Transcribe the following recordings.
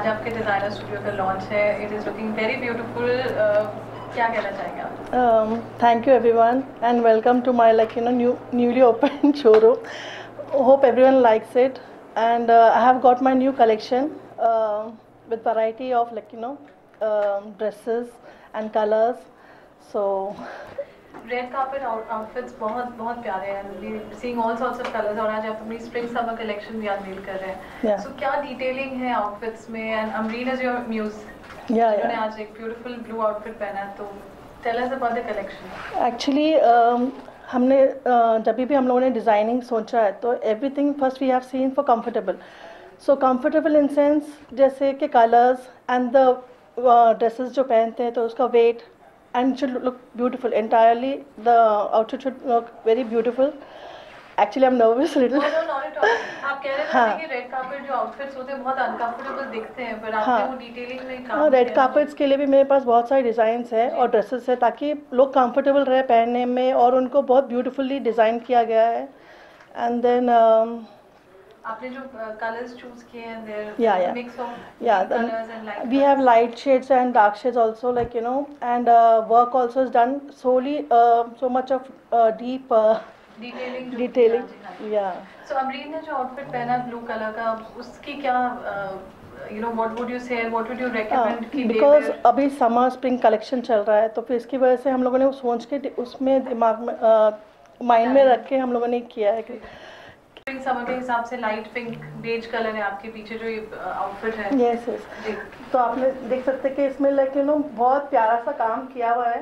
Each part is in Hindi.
आज आपके डिज़ाइनर स्टूडियो का लॉन्च है it is looking very beautiful क्या कहना चाहेंगे आप Um, everyone and welcome to my like you know new newly opened showroom. Hope everyone likes it and uh, I have got my new collection uh, with variety of like you know um, dresses and colors. So red carpet outfits बहुत बहुत प्यारे हैं। Seeing all sorts of colours और आज आप अपनी स्प्रिंग समर कलेक्शन भी अनवील कर रहे हैं। सो क्या डिटेलिंग है आउटफिट्स में? And Amreen is your muse yeah, उन्होंने आज एक ब्यूटीफुल ब्लू आउटफिट पहना है तो tell us about the collection um, हमने uh, जब भी हम लोगों ने डिज़ाइनिंग सोचा है तो everything first we have seen for comfortable so comfortable in sense जैसे कि कलर्स एंड द ड्रेसेस जो पहनते हैं तो उसका weight and should look beautiful entirely the outfit should look very beautiful actually I am nervous little आप कह रहे थे हाँ। कि रेड कार्पेट जो आउटफिट्स होते हैं बहुत अनकंफर्टेबल दिखते हैं पर हाँ। आपने वो डिटेलिंग में काम हाँ रेड कार्पेट्स के लिए भी मेरे पास बहुत सारे डिज़ाइंस हैं और ड्रेसेस हैं ताकि लोग कंफर्टेबल रहे पहनने में और उनको बहुत ब्यूटीफुली डिज़ाइन किया गया है। एंड देन आपने जो कलर्स चूज़ किए हैं there Yeah, yeah. Mix of yeah colours and then light we have light shades and dark shades also like you know and uh, work also is done solely uh, so much of uh, deep uh, detailing detailing. yeah so Amreen ने जो आउटफिट पहना ब्लू कलर का उसकी क्या you know what would you say what would you recommend कि बिकॉज़ अभी समर स्प्रिंग कलेक्शन चल रहा है तो फिर इसकी वजह से हम लोगों ने सोच के उसमें दिमाग में माइंड में रख के हम लोगों ने किया है कि स्प्रिंग समर के हिसाब से लाइट पिंक बेज कलर है आपके पीछे जो ये आउटफिट है। यस यस जी। तो आपने देख सकते हैं कि इसमें लाइक यू नो बहुत प्यारा सा काम किया हुआ है।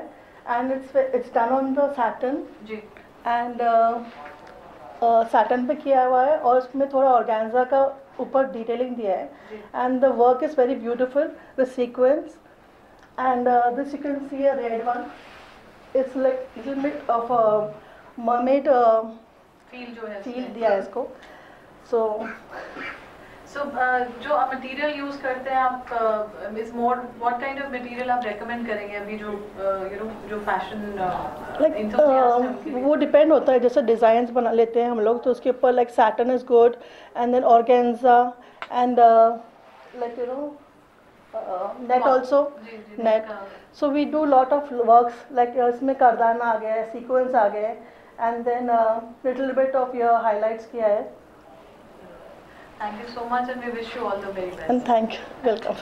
And it's it's done on the satin ji. And satin पे किया हुआ है और उसमें थोड़ा ऑर्गेन्जा का ऊपर डिटेलिंग दिया है। And the work is very beautiful with sequence and this you can see a red one it's like little bit of mermaid feel जो है फील दिया है इसको। सो सो जो आप मटेरियल यूज़ करते हैं आप is more what kind of material आप रेकमेंड करेंगे अभी जो यू नो जो फ़ैशन लाइक वो डिपेंड होता है जैसे डिज़ाइंस बना लेते हैं हम लोग तो उसके ऊपर like satin is good and then organza and like you know net also. So we do lot of works like uh, इसमें करदाना आ गया है सीक्वेंस आ गए and then uh, little bit of your highlights kiya hai. Thank you so much and we wish you all the very best. And thank you. Welcome.